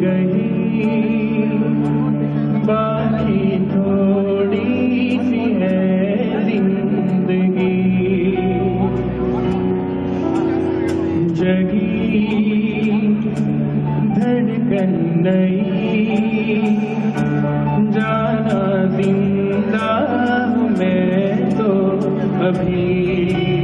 गई बाकी थोड़ी सी है ज़िंदगी। जगी धड़कन जाना ज़िंदा मैं तो अभी।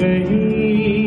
कहीं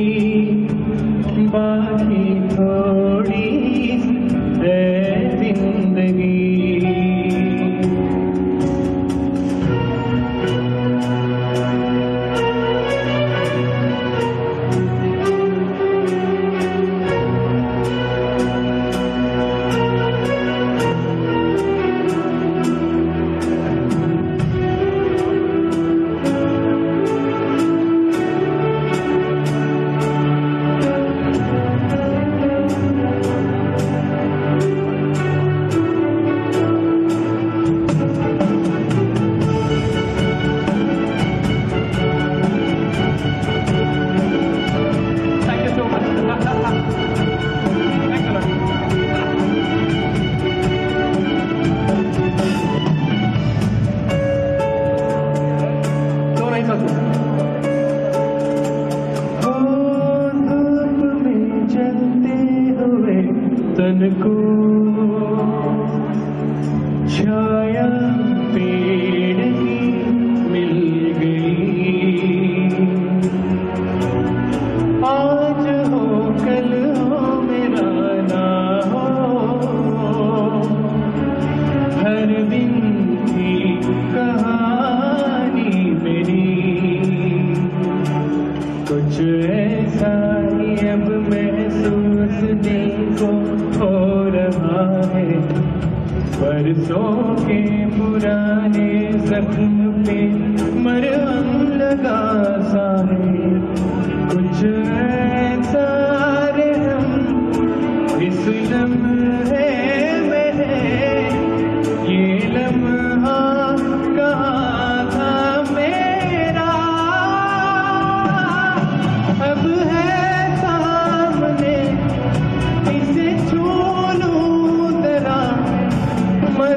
तन को छाया पेड़ की मिल गई। आज हो, कल हो, मेरा ना हो। हर दिन की कहानी मेरी। कुछ ऐसा ही अब महसूस है बरसों के पुराने जख्म पे मरहम लगा सा है कुछ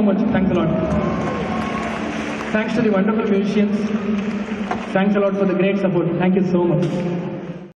so much. Thanks a lot. Thanks to the wonderful musicians. Thanks a lot for the great support. Thank you so much.